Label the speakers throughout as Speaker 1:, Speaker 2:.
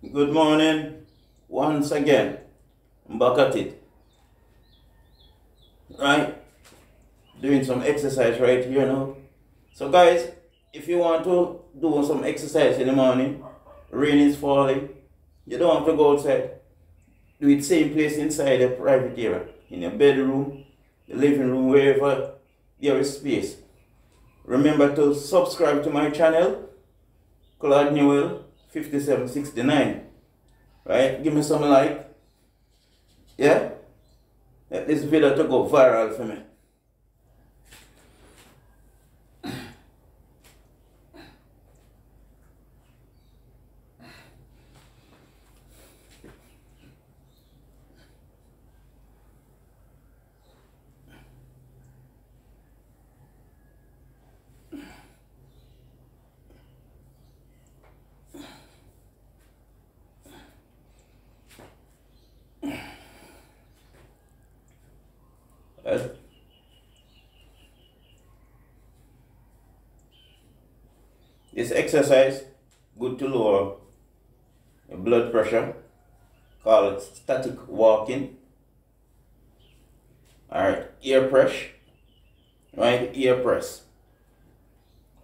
Speaker 1: Good morning. Once again, I'm back at it. Right? Doing some exercise right here now. So, guys, if you want to do some exercise in the morning, rain is falling, you don't have to go outside. Do it same place inside the private area, in your bedroom, the living room, wherever there is space. Remember to subscribe to my channel, Claude Newell 5769. Right? Give me some like. Yeah? Let this video to go viral for me. Uh, This exercise good to lower your blood pressure. Call it static walking. Alright, ear press. Right, ear press.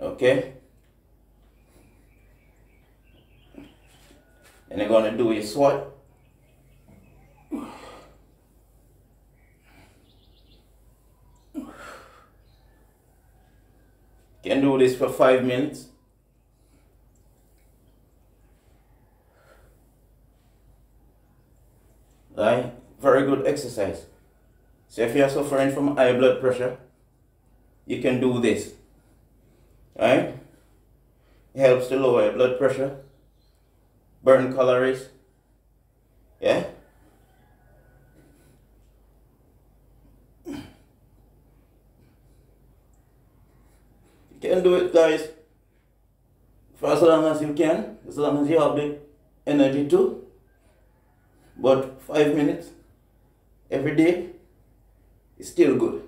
Speaker 1: Okay. And you're gonna do your squat. Can do this for five minutes. Right? Very good exercise. So if you're suffering from high blood pressure, you can do this. Right? It helps to lower your blood pressure, burn calories. Yeah? Can do it, guys, for as long as you can, as long as you have the energy to. But five minutes every day is still good.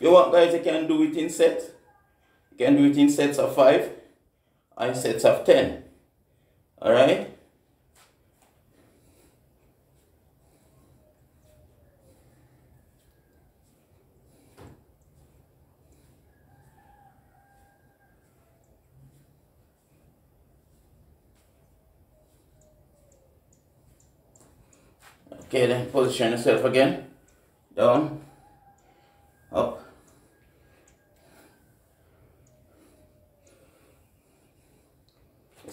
Speaker 1: You want guys, you can do it in sets. You can do it in sets of five and sets of ten. Alright? Okay, then position yourself again. Down.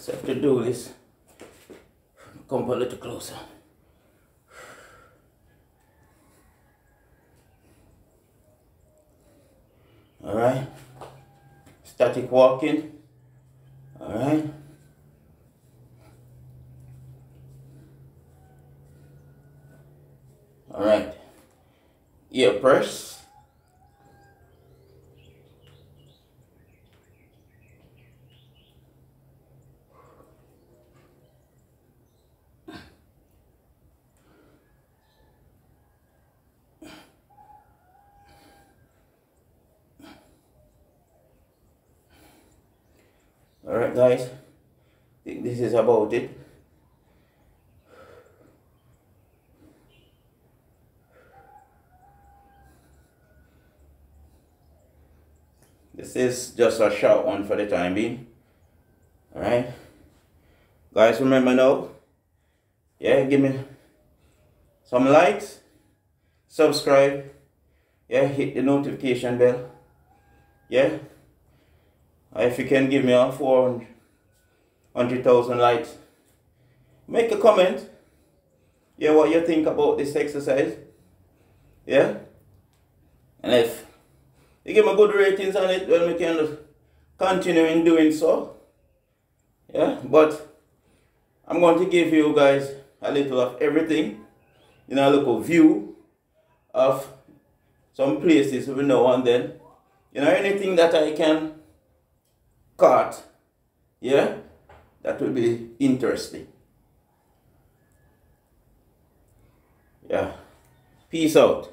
Speaker 1: Just have to do this. Come a little closer. Alright. Static walking. Alright. Alright. Ear press. Alright guys, I think this is about it. This is just a short one for the time being. Alright. Guys, remember now. Yeah, give me some likes, subscribe, yeah, hit the notification bell. Yeah. Uh, if you can give me uh, a 400,000 likes, make a comment. Yeah, what you think about this exercise. Yeah. And if you give me good ratings on it, then we can continue in doing so. Yeah, but I'm going to give you guys a little of everything. You know, a little view of some places we know and then. You know, anything that I can cut, yeah, That will be interesting. Yeah. Peace out.